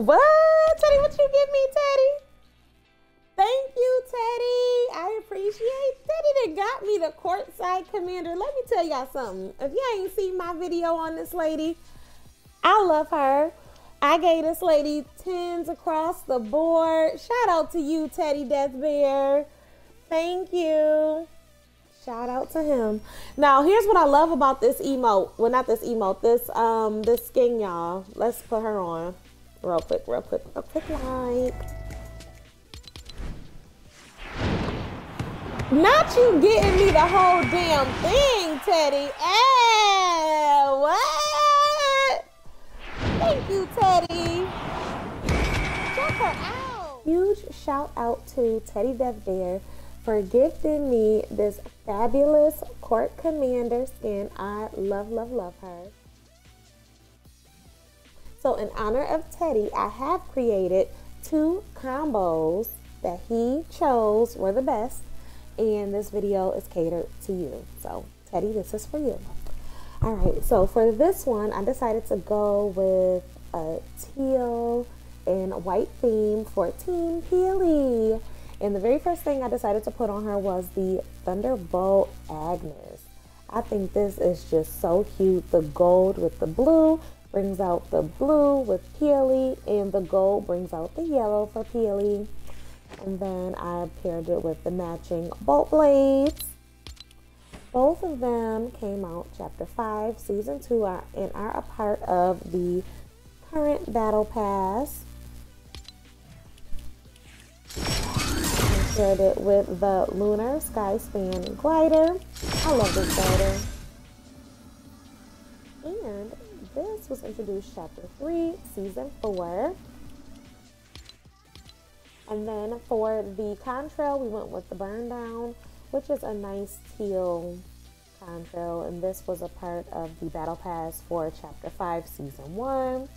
What? Teddy, what you give me, Teddy? Thank you, Teddy. I appreciate Teddy that got me the courtside commander. Let me tell y'all something. If you ain't seen my video on this lady, I love her. I gave this lady tens across the board. Shout out to you, Teddy Deathbear. Thank you. Shout out to him. Now, here's what I love about this emote. Well, not this emote. This um this skin, y'all. Let's put her on real quick, real quick, real quick, like. Not you getting me the whole damn thing, Teddy. Hey, what? Thank you, Teddy. Check her out. Huge shout out to Teddy Deathbear for gifting me this fabulous Court Commander skin. I love, love, love her. So in honor of Teddy, I have created two combos that he chose were the best. And this video is catered to you. So Teddy, this is for you. All right, so for this one, I decided to go with a teal and white theme for Team Peely. And the very first thing I decided to put on her was the Thunderbolt Aegis. I think this is just so cute. The gold with the blue brings out the blue with Peely, and the gold brings out the yellow for Peely. And then I paired it with the matching bolt blades. Both of them came out chapter 5, season 2, uh, and are a part of the current battle pass. I paired it with the Lunar Sky Span glider. I love this glider. Was introduced chapter 3, season 4. And then for the contrail, we went with the burn down, which is a nice teal contrail. And this was a part of the battle pass for chapter 5, season 1.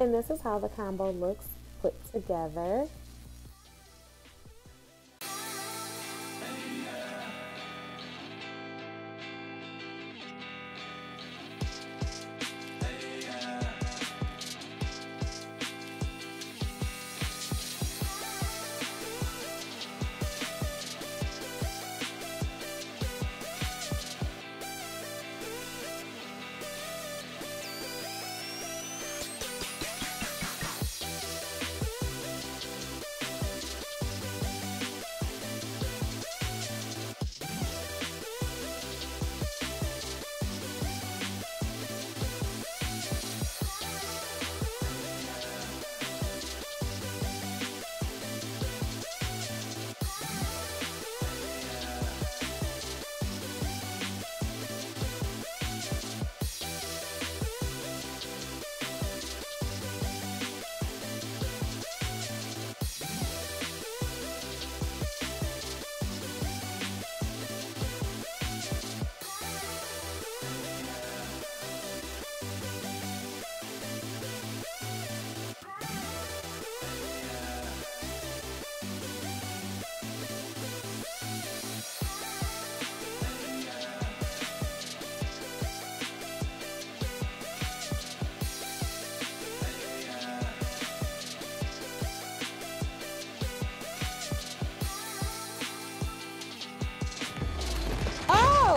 And this is how the combo looks put together.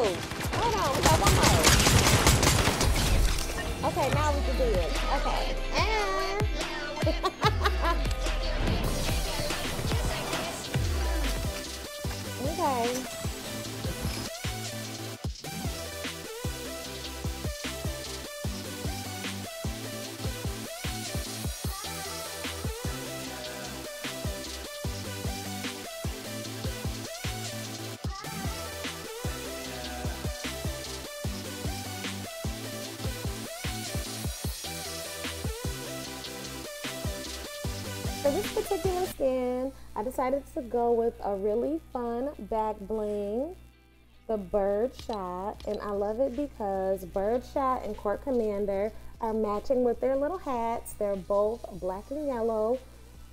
Hold on, we got one more. Okay, now we can do it. Okay. Ah. For this particular skin, I decided to go with a really fun back bling, the Bird Shot. And I love it because Bird Shot and Court Commander are matching with their little hats. They're both black and yellow,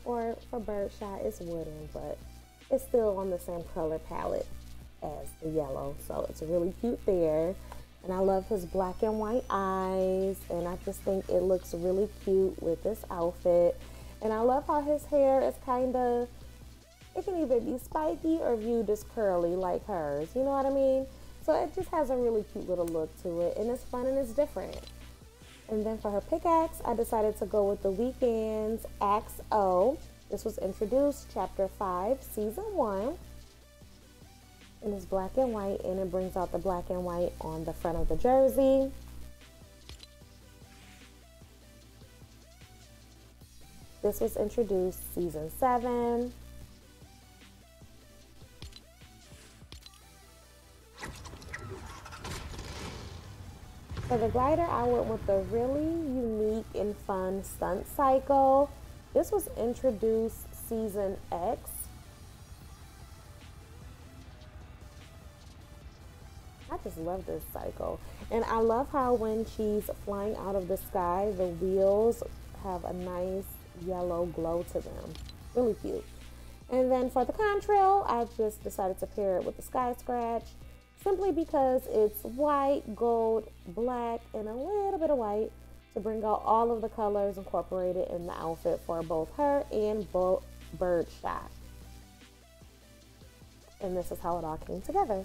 or for Bird Shot, it's wooden, but it's still on the same color palette as the yellow. So it's really cute there. And I love his black and white eyes. And I just think it looks really cute with this outfit. And I love how his hair is kind of, it can either be spiky or viewed as curly like hers. You know what I mean? So it just has a really cute little look to it. And it's fun and it's different. And then for her pickaxe, I decided to go with the Weeknd's Axe O. This was introduced chapter 5, season 1. And it's black and white, and it brings out the black and white on the front of the jersey. This was introduced season 7. For the glider, I went with a really unique and fun stunt cycle. This was introduced season X. I just love this cycle. And I love how when she's flying out of the sky, the wheels have a nice yellow glow to them. Really cute. And then for the contrail, I just decided to pair it with the Sky Scratch simply because it's white, gold, black, and a little bit of white to bring out all of the colors incorporated in the outfit for both her and both Birdshot. And this is how it all came together.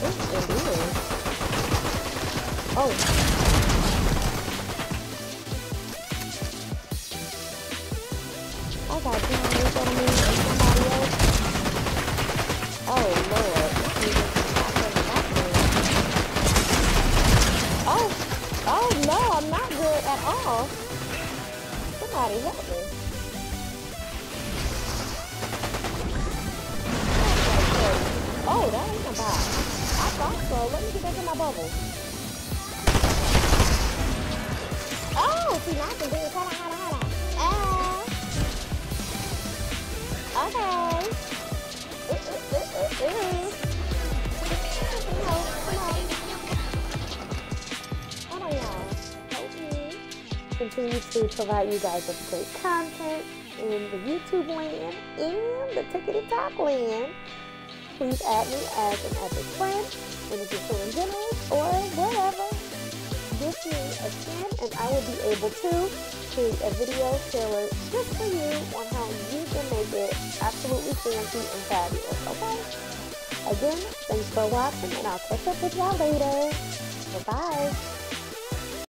Oh. I got somebody. Oh, Lord. Oh. Oh, no, I'm not good at all. Somebody help me. Oh, that ain't a bot. I thought so. Let me get back in my bubble. Oh, see, now I can do it. On, hold on. Ah. Okay. Ooh, ooh, ooh, ooh. Help. Continue to provide you guys with great content in the YouTube land and the Tickety Talk land. Please add me as an epic friend in the Victorian Generals or wherever give me a skin and I will be able to create a video tailored just for you on how you can make it absolutely fancy and fabulous, okay? Again, thanks for watching and I'll catch up with y'all later. Bye-bye.